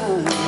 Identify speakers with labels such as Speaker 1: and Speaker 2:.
Speaker 1: time.